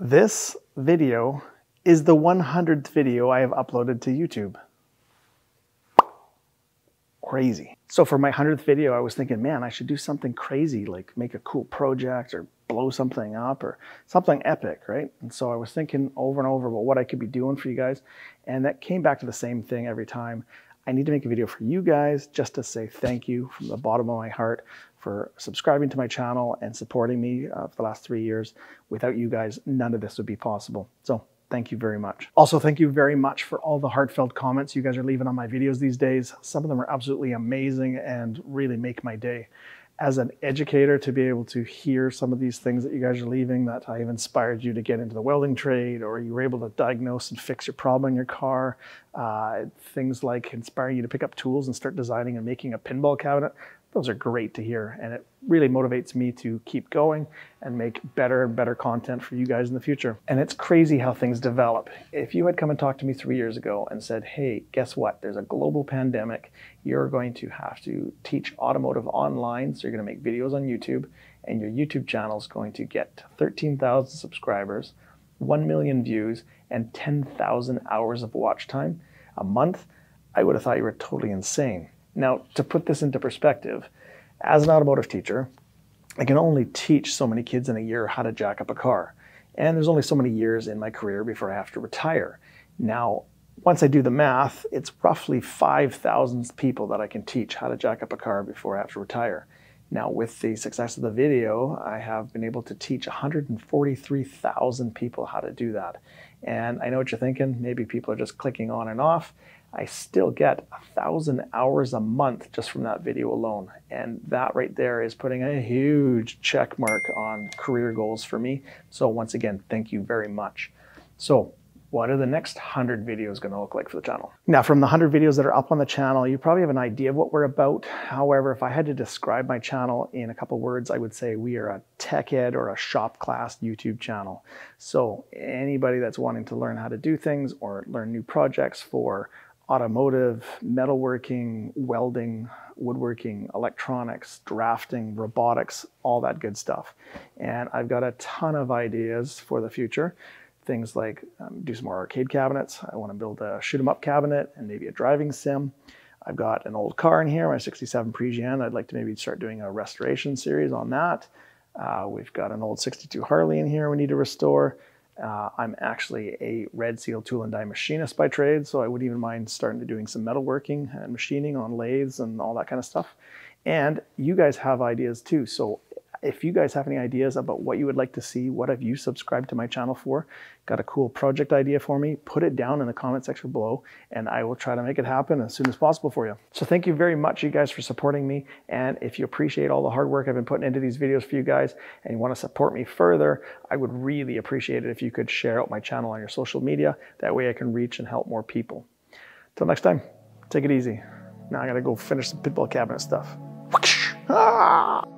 This video is the 100th video I have uploaded to YouTube. Crazy. So for my 100th video, I was thinking, man, I should do something crazy, like make a cool project or blow something up or something epic, right? And so I was thinking over and over about what I could be doing for you guys. And that came back to the same thing every time. I need to make a video for you guys just to say thank you from the bottom of my heart for subscribing to my channel and supporting me uh, for the last three years. Without you guys, none of this would be possible. So thank you very much. Also, thank you very much for all the heartfelt comments you guys are leaving on my videos these days. Some of them are absolutely amazing and really make my day as an educator to be able to hear some of these things that you guys are leaving that I have inspired you to get into the welding trade or you were able to diagnose and fix your problem in your car. Uh, things like inspiring you to pick up tools and start designing and making a pinball cabinet those are great to hear. And it really motivates me to keep going and make better and better content for you guys in the future. And it's crazy how things develop. If you had come and talked to me three years ago and said, hey, guess what? There's a global pandemic. You're going to have to teach automotive online. So you're going to make videos on YouTube and your YouTube channel is going to get 13,000 subscribers, 1 million views, and 10,000 hours of watch time a month. I would have thought you were totally insane. Now, to put this into perspective, as an automotive teacher, I can only teach so many kids in a year how to jack up a car. And there's only so many years in my career before I have to retire. Now, once I do the math, it's roughly 5,000 people that I can teach how to jack up a car before I have to retire. Now, with the success of the video, I have been able to teach 143,000 people how to do that. And I know what you're thinking. Maybe people are just clicking on and off. I still get a thousand hours a month just from that video alone. And that right there is putting a huge check mark on career goals for me. So once again, thank you very much. So what are the next 100 videos going to look like for the channel? Now, from the 100 videos that are up on the channel, you probably have an idea of what we're about. However, if I had to describe my channel in a couple words, I would say we are a tech ed or a shop class YouTube channel. So anybody that's wanting to learn how to do things or learn new projects for automotive, metalworking, welding, woodworking, electronics, drafting, robotics, all that good stuff. And I've got a ton of ideas for the future. Things like um, do some more arcade cabinets. I want to build a shoot 'em up cabinet and maybe a driving sim. I've got an old car in here, my 67 Parisienne. I'd like to maybe start doing a restoration series on that. Uh, we've got an old 62 Harley in here we need to restore. Uh, I'm actually a Red Seal tool and die machinist by trade, so I wouldn't even mind starting to doing some metalworking and machining on lathes and all that kind of stuff. And you guys have ideas too, so if you guys have any ideas about what you would like to see, what have you subscribed to my channel for, got a cool project idea for me, put it down in the comment section below and I will try to make it happen as soon as possible for you. So thank you very much you guys for supporting me. And if you appreciate all the hard work I've been putting into these videos for you guys and you want to support me further, I would really appreciate it if you could share out my channel on your social media. That way I can reach and help more people. Till next time, take it easy. Now I gotta go finish some pinball cabinet stuff. Ah!